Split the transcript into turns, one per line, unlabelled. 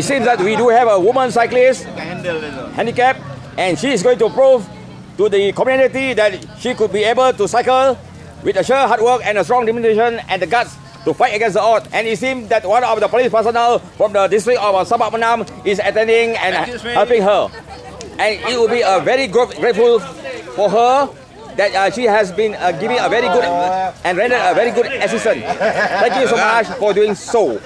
it seems that we do have a woman cyclist handicap and she is going to prove to the community that she could be able to cycle with a sure hard work and a strong determination and the guts to fight against the odds. And it seems that one of the police personnel from the district of Sabak Bernam is attending and helping her. And it will be a very grateful for her that uh, she has been uh, giving a very good and rendered a very good assistance. Thank you so much for doing so.